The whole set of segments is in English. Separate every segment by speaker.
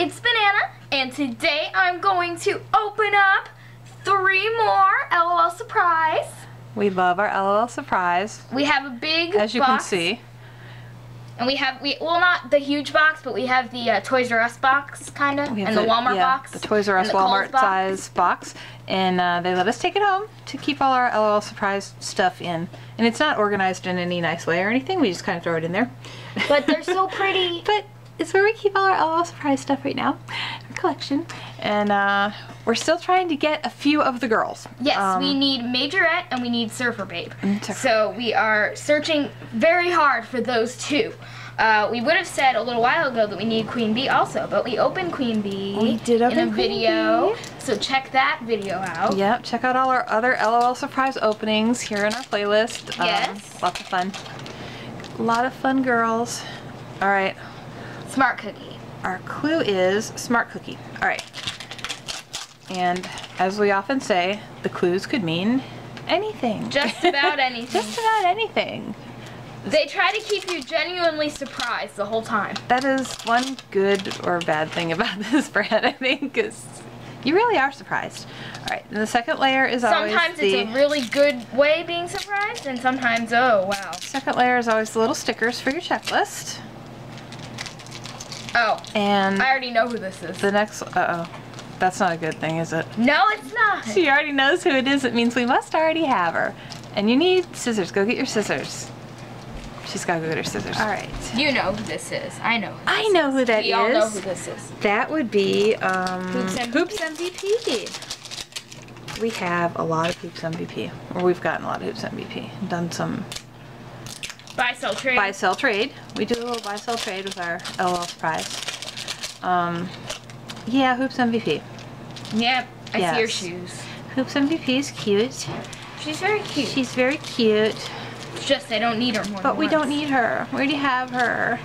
Speaker 1: it's Banana, and today I'm going to open up three more LOL Surprise.
Speaker 2: We love our LOL surprise,
Speaker 1: We have a big
Speaker 2: as you
Speaker 1: box,
Speaker 2: can see.
Speaker 1: and we have we well not the huge box, but we have the uh, Toys R Us box kind of, and the, Walmart
Speaker 2: yeah,
Speaker 1: box,
Speaker 2: the Toys R Us Walmart
Speaker 1: box.
Speaker 2: size box, and uh, they let us take it home to keep all our LOL surprise stuff in. And it's not organized in any nice way or anything. We just kind of throw it in there.
Speaker 1: But they're so pretty.
Speaker 2: but it's where we keep all our LOL surprise stuff right now, our collection. And uh, we're still trying to get a few of the girls.
Speaker 1: Yes,
Speaker 2: Um,
Speaker 1: we need Majorette and we need Surfer Babe.
Speaker 2: Surfer.
Speaker 1: So we are searching very hard for those two. Uh, we would have said a little while ago that we need Queen Bee also, but we opened Queen Bee
Speaker 2: We did
Speaker 1: in a
Speaker 2: Queen
Speaker 1: video.
Speaker 2: Bee.
Speaker 1: So check that video out.
Speaker 2: Yep, check out all our other LOL surprise openings here in our playlist. Um,
Speaker 1: Yes.
Speaker 2: lots of fun. A lot of fun girls. All right,
Speaker 1: Smart Cookie.
Speaker 2: our clue is smart cookie. All right. And as we often say, the clues could mean anything.
Speaker 1: Just about anything.
Speaker 2: Just about anything.
Speaker 1: They try to keep you genuinely surprised the whole time.
Speaker 2: That is one good or bad thing about this brand, I think, is you really are surprised. All right, and the second layer is always
Speaker 1: Sometimes it's a really good way being surprised, and sometimes, oh wow.
Speaker 2: second layer is always the little stickers for your checklist.
Speaker 1: Oh,
Speaker 2: And
Speaker 1: I already know who this is.
Speaker 2: the next, uh oh, that's not a good thing, is it?
Speaker 1: No, it's not.
Speaker 2: She already knows who it is. It means we must already have her. And you need scissors. Go get your scissors. She's got to go get her scissors. All right.
Speaker 1: You know who this is. I know. Who
Speaker 2: I know
Speaker 1: is.
Speaker 2: who that
Speaker 1: we all know who this is.
Speaker 2: That would be um,
Speaker 1: Hoops MVP.
Speaker 2: Hoops MVP. We have a lot of Hoops MVP, or we've gotten a lot of Hoops MVP. Done some
Speaker 1: Buy, sell, trade.
Speaker 2: buy, sell, trade. We do a little buy, sell, trade with our LOL prize. Um, yeah, Hoops MVP.
Speaker 1: Yep. I see your shoes.
Speaker 2: Hoops MVP is cute.
Speaker 1: She's very cute.
Speaker 2: She's very cute.
Speaker 1: It's just I don't need her more
Speaker 2: But we don't need her. We already have her.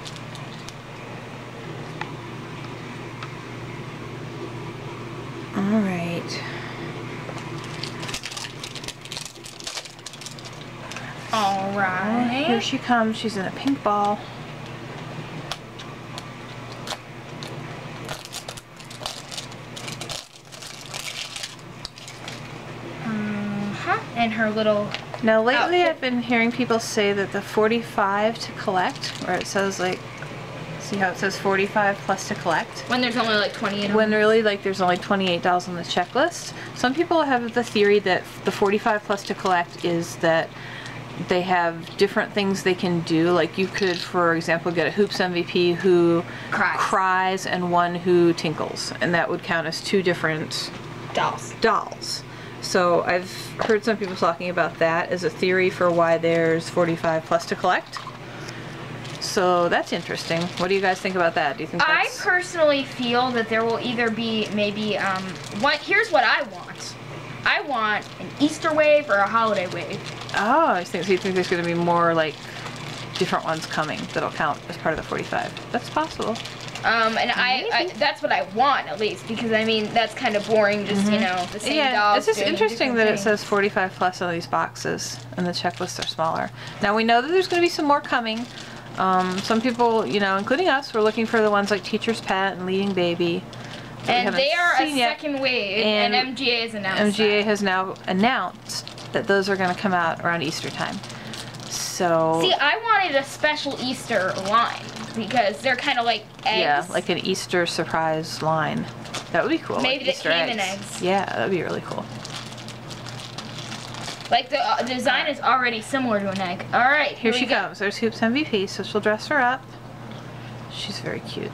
Speaker 2: All right.
Speaker 1: All
Speaker 2: Here she comes. She's in a pink ball.
Speaker 1: Uh-huh. And her little.
Speaker 2: Now lately
Speaker 1: Outfit.
Speaker 2: I've been hearing people say that the 45 to collect, where it says like, see how it says 45 plus to collect?
Speaker 1: When there's only like 28
Speaker 2: When really like there's only 28 dolls on the checklist. Some people have the theory that the 45 plus to collect is that they have different things they can do. Like you could, for example, get a hoops MVP who
Speaker 1: Cries.
Speaker 2: cries and one who tinkles, and that would count as two different
Speaker 1: dolls.
Speaker 2: dolls. So I've heard some people talking about that as a theory for why there's 45 plus to collect. So that's interesting. What do you guys think about that? Do you think
Speaker 1: I personally feel that there will either be maybe um what here's what I want. I want an Easter wave or a holiday wave.
Speaker 2: Oh, I think so you think there's going to be more like different ones coming that'll count as part of the 45. That's possible.
Speaker 1: Um, and I, I that's what I want at least because I mean that's kind of boring just you know the same
Speaker 2: Mm-hmm. yeah,
Speaker 1: dolls.
Speaker 2: it's just interesting that it says 45 plus on these boxes and the checklists are smaller. Now we know that there's going to be some more coming. Um, some people, you know, including us, we're looking for the ones like Teacher's Pet and Leading Baby. That
Speaker 1: And they are a
Speaker 2: yet.
Speaker 1: second wave, and,
Speaker 2: And
Speaker 1: MGA has announced
Speaker 2: MGA
Speaker 1: that.
Speaker 2: has now announced that those are going to come out around Easter time. So
Speaker 1: See, I wanted a special Easter line because they're kind of like eggs.
Speaker 2: yeah, like an Easter surprise line. That would be cool.
Speaker 1: Maybe
Speaker 2: like
Speaker 1: that
Speaker 2: Easter
Speaker 1: came in eggs.
Speaker 2: Yeah, that'd be really cool.
Speaker 1: Like the uh, design is already similar to an egg. All right,
Speaker 2: Here
Speaker 1: we
Speaker 2: she
Speaker 1: go.
Speaker 2: comes. There's Hoops MVP, so she'll dress her up. She's very cute.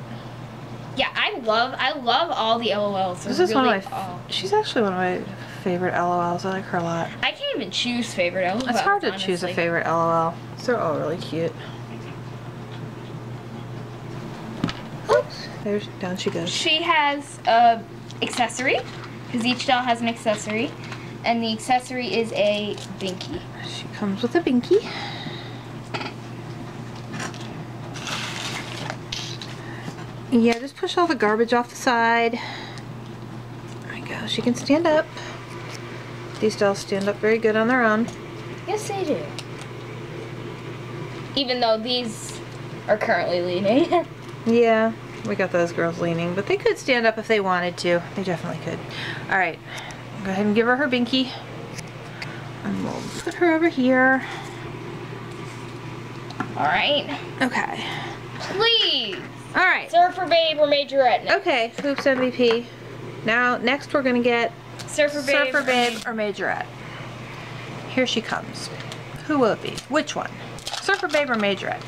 Speaker 1: Yeah, love I love all the LOLs.
Speaker 2: This is one of my. She's actually one of my favorite LOLs. I like her a lot.
Speaker 1: I can't even choose favorite LOLs.
Speaker 2: It's hard to choose a favorite LOL. They're all really cute. Oops. There's down she goes.
Speaker 1: She has a accessory because each doll has an accessory, and the accessory is a binky.
Speaker 2: She comes with a binky. Yeah, just push all the garbage off the side. There we go. She can stand up. These dolls stand up very good on their own.
Speaker 1: Yes, they do. Even though these are currently leaning.
Speaker 2: Yeah. we got those girls leaning, but they could stand up if they wanted to. They definitely could. All right, go ahead and give her her binky. And we'll put her over here.
Speaker 1: All right.
Speaker 2: Okay.
Speaker 1: Please.
Speaker 2: All right.
Speaker 1: Surfer Babe or Majorette next.
Speaker 2: Okay, Hoops MVP. Now, next we're gonna get
Speaker 1: Surfer Babe.
Speaker 2: Surfer Babe or Majorette. Here she comes. Who will it be? Which one? Surfer Babe or Majorette?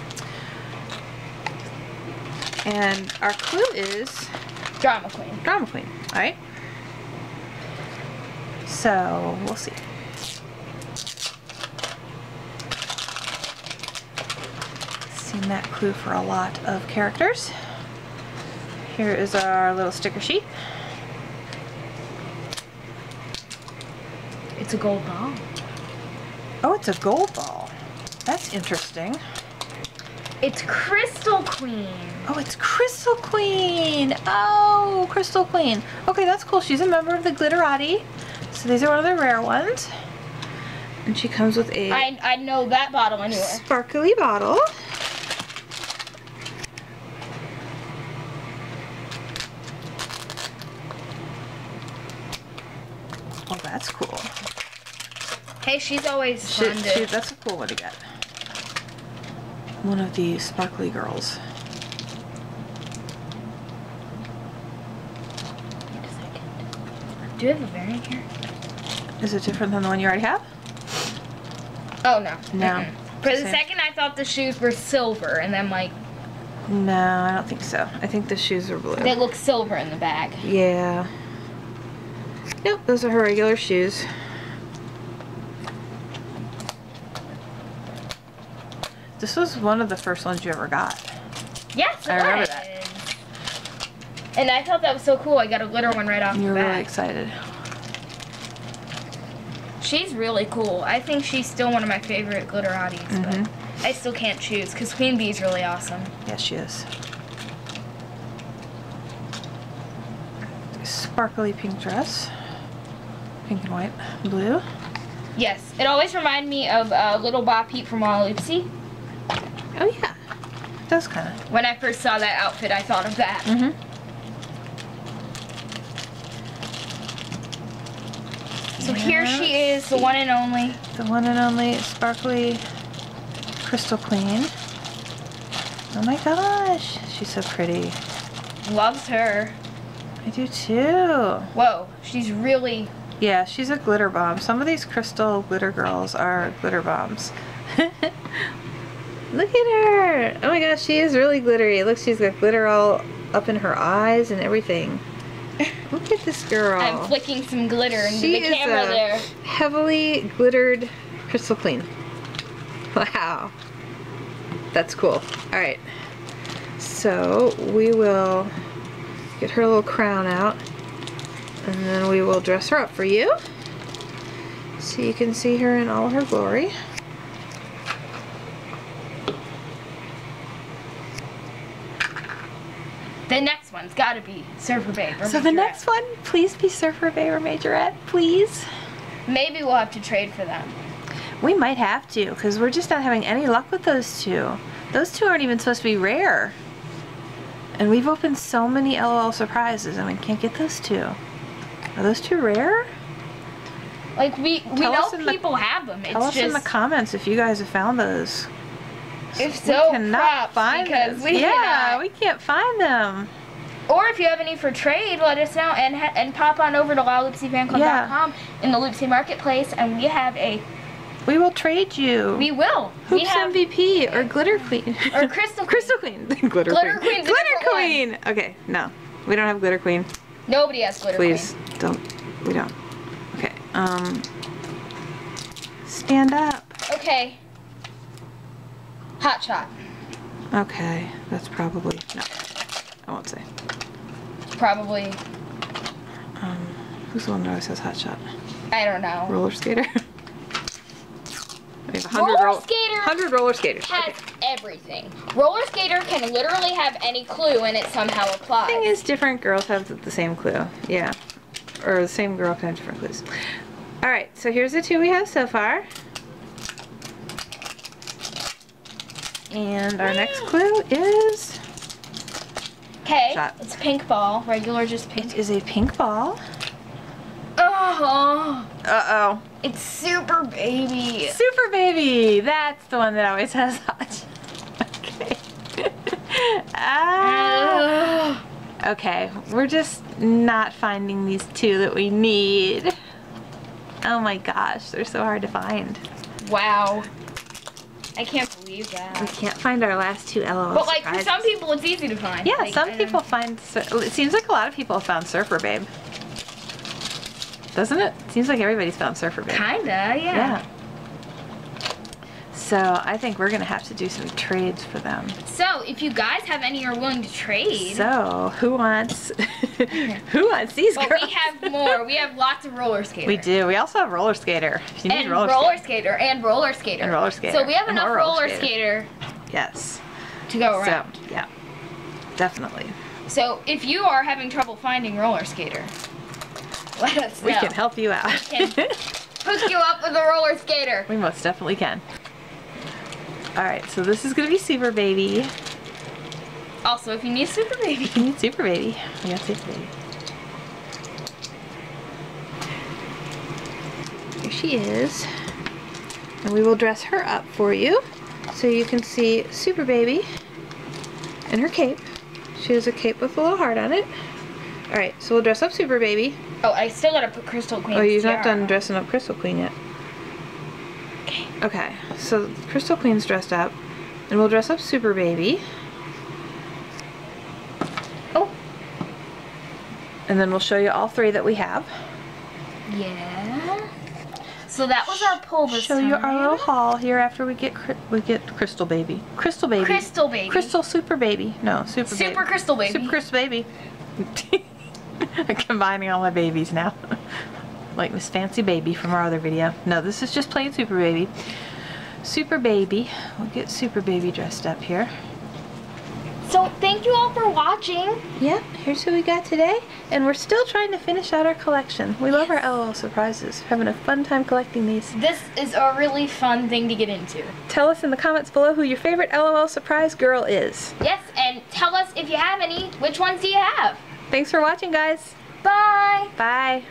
Speaker 2: And our clue is
Speaker 1: Drama Queen.
Speaker 2: Drama Queen, alright? So, we'll see. Seen that clue for a lot of characters. Here is our little sticker sheet.
Speaker 1: It's a gold ball.
Speaker 2: Oh, it's a gold ball. That's interesting.
Speaker 1: It's Crystal Queen.
Speaker 2: Oh, it's Crystal Queen. Oh, Crystal Queen. Okay, that's cool. She's a member of the Glitterati. So these are one of the rare ones. And she comes with a
Speaker 1: I I know that bottle anywhere.
Speaker 2: sparkly bottle. Oh, that's cool.
Speaker 1: Hey, she's always
Speaker 2: She, she, that's a cool one to get. One of the sparkly girls.
Speaker 1: Wait a second. Do you have a variant here?
Speaker 2: Is it different than the one you already have?
Speaker 1: Oh no.
Speaker 2: No.
Speaker 1: Mm-mm. For the
Speaker 2: Same.
Speaker 1: second, I thought the shoes were silver, and then like
Speaker 2: No, I don't think so. I think the shoes are blue.
Speaker 1: they look silver in the bag.
Speaker 2: Yeah. Nope, those are her regular shoes. This was one of the first ones you ever got.
Speaker 1: Yes,
Speaker 2: I remember
Speaker 1: was.
Speaker 2: that.
Speaker 1: And I thought that was so cool. I got a glitter one right off
Speaker 2: You
Speaker 1: the
Speaker 2: were
Speaker 1: bat.
Speaker 2: really excited.
Speaker 1: She's really cool. I think she's still one of my favorite glitterati's,
Speaker 2: Mhm.
Speaker 1: but I still can't choose because Queen Bee's really awesome.
Speaker 2: Yes, she is. Sparkly pink dress. Pink and white. Blue.
Speaker 1: Yes, it always reminded me of uh, Little Bob Peep from Lalaloopsy.
Speaker 2: Oh yeah. It does kind of.
Speaker 1: When I first saw that outfit, I thought of that.
Speaker 2: Mm-hmm.
Speaker 1: So here she is, the one and only.
Speaker 2: The one and only sparkly crystal queen. Oh my gosh, she's so pretty.
Speaker 1: Loves her.
Speaker 2: I do too.
Speaker 1: Whoa, she's really.
Speaker 2: Yeah, she's a glitter bomb. Some of these crystal glitter girls are glitter bombs. Look at her! Oh my gosh, she is really glittery. Look, she's got glitter all up in her eyes and everything. Look at this girl.
Speaker 1: I'm flicking some glitter into
Speaker 2: She
Speaker 1: the camera there.
Speaker 2: heavily glittered crystal queen. Wow. That's cool. Alright. So we will get her little crown out and then we will dress her up for you so you can see her in all her glory.
Speaker 1: One's gotta be Surfer Babe. or
Speaker 2: So the next one, please be Surfer Babe or Majorette, please.
Speaker 1: Maybe we'll have to trade for them.
Speaker 2: We might have to because we're just not having any luck with those two. Those two aren't even supposed to be rare. And we've opened so many LOL surprises and we can't get those two. Are those two rare?
Speaker 1: Like we we
Speaker 2: Tell
Speaker 1: know
Speaker 2: in the-
Speaker 1: people have them. It's
Speaker 2: Tell us
Speaker 1: just
Speaker 2: in the comments if you guys have found those.
Speaker 1: if so,
Speaker 2: we cannot
Speaker 1: props,
Speaker 2: find
Speaker 1: because
Speaker 2: them.
Speaker 1: we
Speaker 2: yeah,
Speaker 1: cannot.
Speaker 2: we can't find them.
Speaker 1: Or if you have any for trade, let us know and ha- and pop on over to wildloopsyfanclub.com in the Loopsy Marketplace, and we have a
Speaker 2: We will trade you.
Speaker 1: we will we
Speaker 2: Hoops
Speaker 1: have
Speaker 2: MVP or Glitter Queen.
Speaker 1: or Crystal
Speaker 2: Crystal Queen. Glitter,
Speaker 1: Glitter
Speaker 2: Queen. Glitter
Speaker 1: one.
Speaker 2: Queen. Okay, no. We don't have Glitter Queen.
Speaker 1: Nobody has glitter. Queen.
Speaker 2: Please don't. We don't. Okay. Um. Stand up.
Speaker 1: Okay. Hot shot.
Speaker 2: Okay, that's probably no. I won't say.
Speaker 1: Probably.
Speaker 2: Um, who's the one that always has hot shot?
Speaker 1: I don't know.
Speaker 2: Roller skater. we have hundred
Speaker 1: Roller
Speaker 2: roll-
Speaker 1: skater
Speaker 2: hundred roller skaters.
Speaker 1: Has
Speaker 2: Okay.
Speaker 1: everything. Roller skater can literally have any clue and it somehow applies.
Speaker 2: The thing is, different girls have the same clue. Yeah, or the same girl can have different clues. All right, so here's the two we have so far. And our next clue is
Speaker 1: Okay, it's pink ball, regular just pink.
Speaker 2: is a pink ball.
Speaker 1: Oh,
Speaker 2: Uh-oh.
Speaker 1: it's super baby.
Speaker 2: Super Baby! That's the one that always has hot. okay. ah. Okay, we're just not finding these two that we need. Oh my gosh, they're so hard to find.
Speaker 1: Wow. I can't believe that.
Speaker 2: We can't find our last two LOL
Speaker 1: But like for some people, it's easy to find.
Speaker 2: Yeah,
Speaker 1: Like,
Speaker 2: some
Speaker 1: I
Speaker 2: people find. It seems like a lot of people have found Surfer Babe. Doesn't it? Seems like everybody's found Surfer Babe.
Speaker 1: Kinda, yeah.
Speaker 2: Yeah. So I think we're gonna have to do some trades for them.
Speaker 1: So if you guys have any you're willing to trade,
Speaker 2: So who wants who wants these
Speaker 1: but
Speaker 2: girls?
Speaker 1: we have more. We have lots of roller skater.
Speaker 2: We do. We also have roller skater. If you need
Speaker 1: And
Speaker 2: roller,
Speaker 1: roller,
Speaker 2: skater.
Speaker 1: skater and roller skater.
Speaker 2: And roller skater.
Speaker 1: So we have
Speaker 2: And
Speaker 1: enough
Speaker 2: roller
Speaker 1: roller skater.
Speaker 2: Yes.
Speaker 1: to go
Speaker 2: So
Speaker 1: around.
Speaker 2: yeah, definitely.
Speaker 1: So if you are having trouble finding roller skater, let us know.
Speaker 2: We can help you out.
Speaker 1: can. Hook you up with a roller skater.
Speaker 2: we most definitely can. All right, so this is gonna be Super Baby.
Speaker 1: Also, if you need super baby,
Speaker 2: You need Super Baby. We got Super Baby. Here she is. And we will dress her up for you. So you can see Super Baby and her cape. She has a cape with a little heart on it. Alright, so we'll dress up Super Baby.
Speaker 1: oh, I still gotta put Crystal Queen.
Speaker 2: Oh, you're not done dressing up Crystal Queen yet.
Speaker 1: Okay.
Speaker 2: Okay, so Crystal Queen's dressed up. And we'll dress up Super Baby.
Speaker 1: Oh,
Speaker 2: And then we'll show you all three that we have.
Speaker 1: yeah. So that was our pull this
Speaker 2: show
Speaker 1: time.
Speaker 2: you our little haul here after we get we get Crystal Baby. Crystal Baby.
Speaker 1: Crystal baby.
Speaker 2: Crystal Super Baby. No, Super Baby.
Speaker 1: Super Crystal baby.
Speaker 2: Super Crystal Baby. I'm combining all my babies now. like Miss Fancy Baby from our other video. No, this is just plain Super Baby. Super Baby. We'll get Super Baby dressed up here.
Speaker 1: So thank you all for watching.
Speaker 2: Yep, here's who we got today. And we're still trying to finish out our collection. We love our LOL surprises. Having a fun time collecting these.
Speaker 1: This is a really fun thing to get into.
Speaker 2: Tell us in the comments below who your favorite LOL surprise girl is.
Speaker 1: Yes, and tell us if you have any, which ones do you have?
Speaker 2: Thanks for watching, guys.
Speaker 1: Bye.
Speaker 2: Bye.